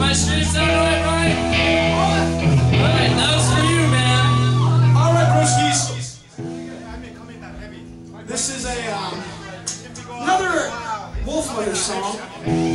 my stream sound right, right? Alright, that was for you, man. All right, broskies. This is a um, another Wolfmother song.